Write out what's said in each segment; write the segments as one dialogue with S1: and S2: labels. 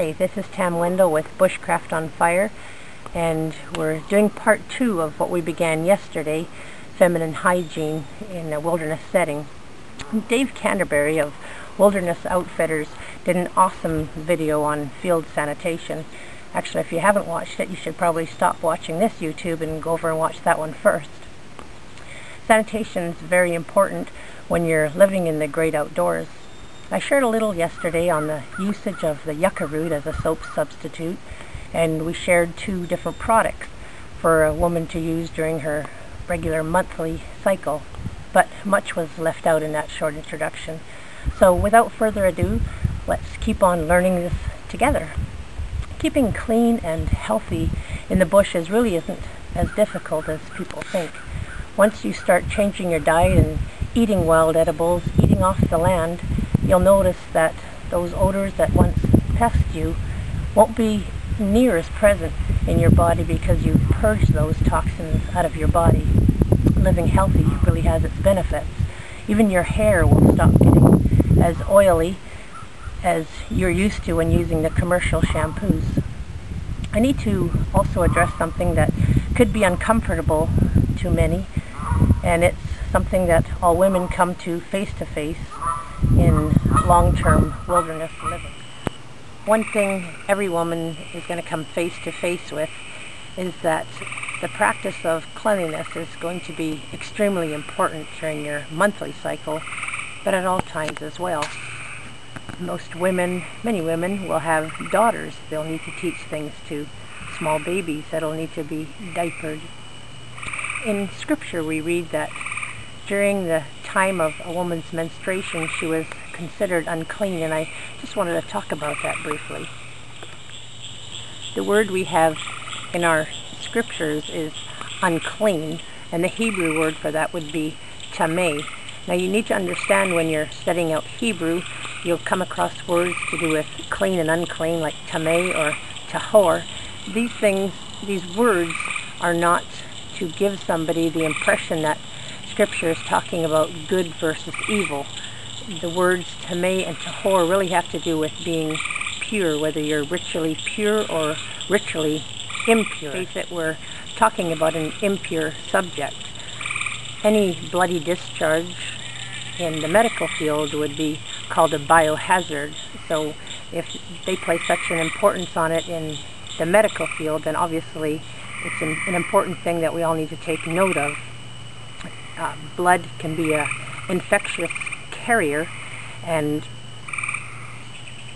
S1: Hi, this is Tam Wendell with Bushcraft on Fire and we're doing part two of what we began yesterday, feminine hygiene in a wilderness setting. Dave Canterbury of Wilderness Outfitters did an awesome video on field sanitation. Actually, if you haven't watched it, you should probably stop watching this YouTube and go over and watch that one first. Sanitation is very important when you're living in the great outdoors. I shared a little yesterday on the usage of the yucca root as a soap substitute and we shared two different products for a woman to use during her regular monthly cycle but much was left out in that short introduction. So without further ado, let's keep on learning this together. Keeping clean and healthy in the bushes really isn't as difficult as people think. Once you start changing your diet and eating wild edibles, eating off the land, you'll notice that those odors that once pest you won't be near as present in your body because you purge those toxins out of your body. Living healthy really has its benefits. Even your hair will stop getting as oily as you're used to when using the commercial shampoos. I need to also address something that could be uncomfortable to many, and it's something that all women come to face to face long-term wilderness living. One thing every woman is going to come face to face with is that the practice of cleanliness is going to be extremely important during your monthly cycle, but at all times as well. Most women, many women, will have daughters they'll need to teach things to, small babies that'll need to be diapered. In scripture we read that during the time of a woman's menstruation, she was considered unclean, and I just wanted to talk about that briefly. The word we have in our scriptures is unclean, and the Hebrew word for that would be tameh. Now you need to understand when you're studying out Hebrew, you'll come across words to do with clean and unclean, like tameh or tahor. These things, these words are not to give somebody the impression that scripture is talking about good versus evil. The words tameh and tahor really have to do with being pure, whether you're ritually pure or ritually impure. In that we're talking about an impure subject. Any bloody discharge in the medical field would be called a biohazard. So if they place such an importance on it in the medical field, then obviously it's an, an important thing that we all need to take note of uh, blood can be a infectious and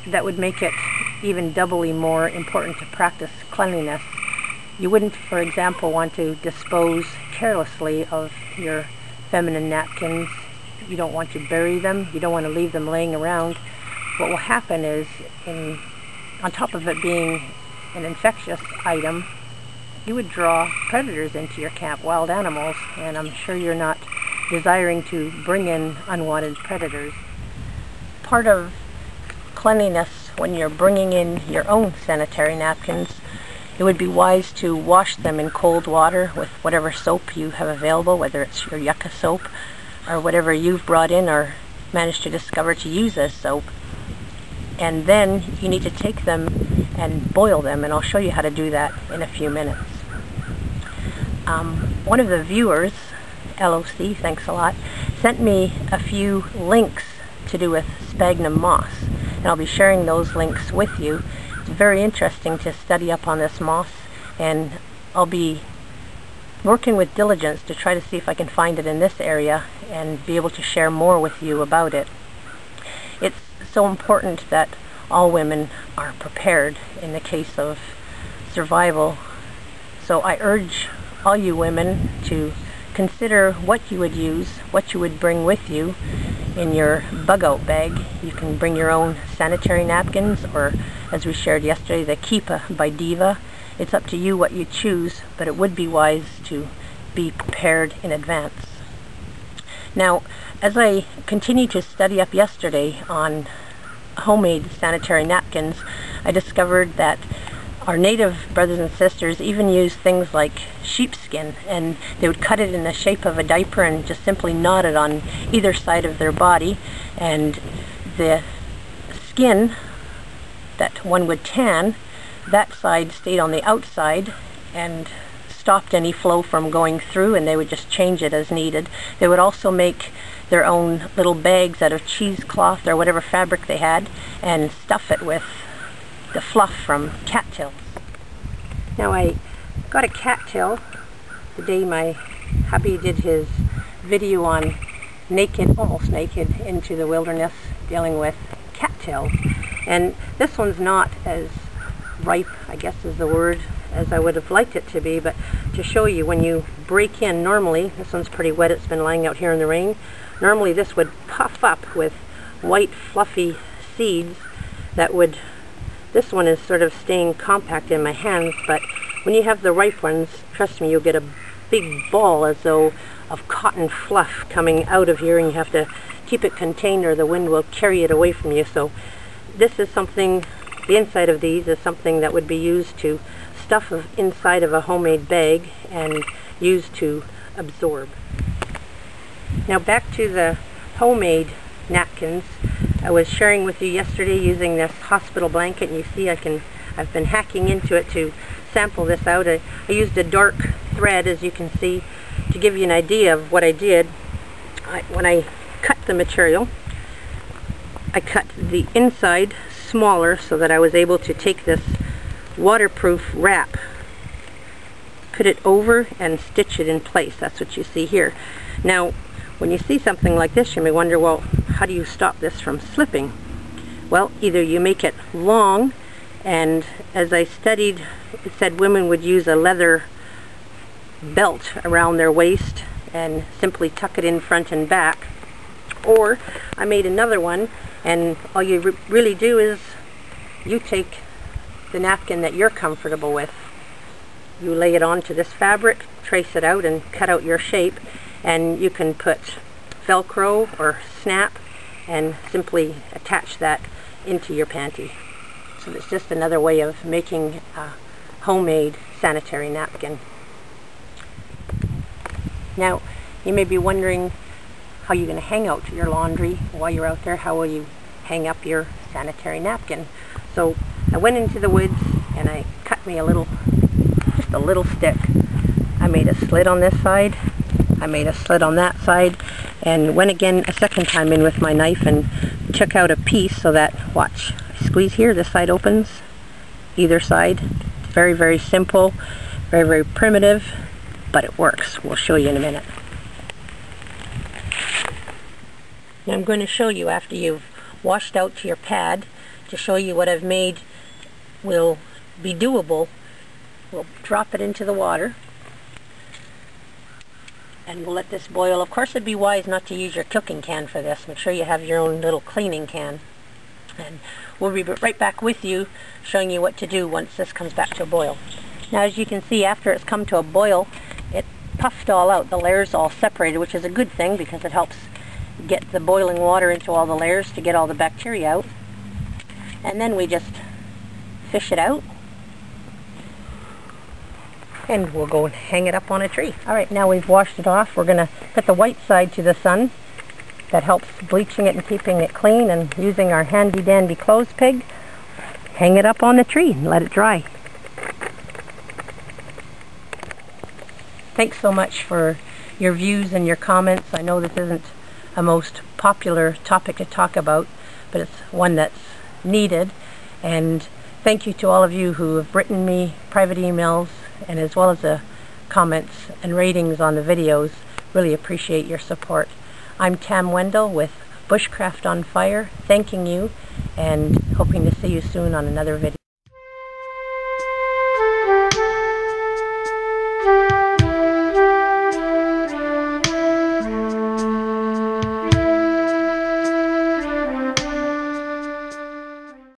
S1: that would make it even doubly more important to practice cleanliness. You wouldn't, for example, want to dispose carelessly of your feminine napkins. You don't want to bury them. You don't want to leave them laying around. What will happen is, in, on top of it being an infectious item, you would draw predators into your camp, wild animals, and I'm sure you're not desiring to bring in unwanted predators. Part of cleanliness when you're bringing in your own sanitary napkins, it would be wise to wash them in cold water with whatever soap you have available, whether it's your yucca soap or whatever you've brought in or managed to discover to use as soap. And then you need to take them and boil them, and I'll show you how to do that in a few minutes. Um, one of the viewers, LOC, thanks a lot, sent me a few links to do with sphagnum moss. And I'll be sharing those links with you. It's very interesting to study up on this moss and I'll be working with diligence to try to see if I can find it in this area and be able to share more with you about it. It's so important that all women are prepared in the case of survival. So I urge all you women to consider what you would use, what you would bring with you in your bug out bag. You can bring your own sanitary napkins or as we shared yesterday the Keeper by Diva. It's up to you what you choose but it would be wise to be prepared in advance. Now as I continued to study up yesterday on homemade sanitary napkins I discovered that our native brothers and sisters even used things like sheepskin and they would cut it in the shape of a diaper and just simply knot it on either side of their body and the skin that one would tan, that side stayed on the outside and stopped any flow from going through and they would just change it as needed. They would also make their own little bags out of cheesecloth or whatever fabric they had and stuff it with the fluff from cattails. Now I got a cattail the day my hubby did his video on naked, almost naked, into the wilderness dealing with cattails. And this one's not as ripe, I guess is the word, as I would have liked it to be, but to show you when you break in normally, this one's pretty wet, it's been lying out here in the rain, normally this would puff up with white fluffy seeds that would, this one is sort of staying compact in my hands, but when you have the ripe ones, trust me, you'll get a big ball as though of cotton fluff coming out of here and you have to keep it contained or the wind will carry it away from you. So this is something, the inside of these is something that would be used to stuff inside of a homemade bag and used to absorb. Now back to the homemade napkins. I was sharing with you yesterday using this hospital blanket and you see I can I've been hacking into it to sample this out. I, I used a dark thread as you can see to give you an idea of what I did. I, when I cut the material I cut the inside smaller so that I was able to take this waterproof wrap put it over and stitch it in place. That's what you see here. Now when you see something like this you may wonder well how do you stop this from slipping? Well either you make it long and as I studied it said women would use a leather belt around their waist and simply tuck it in front and back or I made another one and all you re really do is you take the napkin that you're comfortable with you lay it onto this fabric trace it out and cut out your shape and you can put velcro or snap and simply attach that into your panty so it's just another way of making a homemade sanitary napkin now, you may be wondering how you're going to hang out your laundry while you're out there. How will you hang up your sanitary napkin? So I went into the woods and I cut me a little, just a little stick. I made a slit on this side. I made a slit on that side and went again a second time in with my knife and took out a piece so that, watch, I squeeze here, this side opens, either side. Very, very simple, very, very primitive but it works. We'll show you in a minute. Now I'm going to show you after you've washed out to your pad to show you what I've made will be doable. We'll drop it into the water and we'll let this boil. Of course it'd be wise not to use your cooking can for this. Make sure you have your own little cleaning can. And we'll be right back with you showing you what to do once this comes back to a boil. Now as you can see after it's come to a boil it puffed all out. The layers all separated, which is a good thing because it helps get the boiling water into all the layers to get all the bacteria out. And then we just fish it out. And we'll go and hang it up on a tree. Alright, now we've washed it off. We're going to put the white side to the sun. That helps bleaching it and keeping it clean. And using our handy dandy clothes pig, hang it up on the tree and let it dry. Thanks so much for your views and your comments. I know this isn't a most popular topic to talk about, but it's one that's needed. And thank you to all of you who have written me private emails and as well as the comments and ratings on the videos. Really appreciate your support. I'm Tam Wendell with Bushcraft on Fire, thanking you and hoping to see you soon on another video.